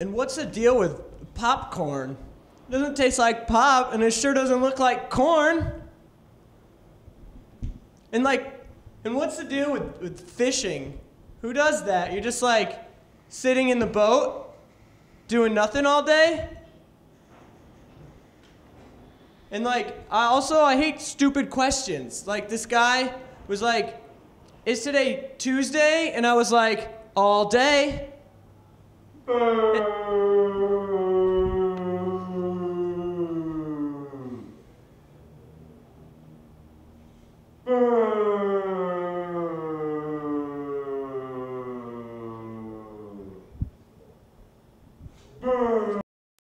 And what's the deal with popcorn? It doesn't taste like pop, and it sure doesn't look like corn. And like, and what's the deal with, with fishing? Who does that? You're just like sitting in the boat, doing nothing all day? And like, I also I hate stupid questions. Like this guy was like, "Is today Tuesday?" And I was like, "All day." Uh. Boo!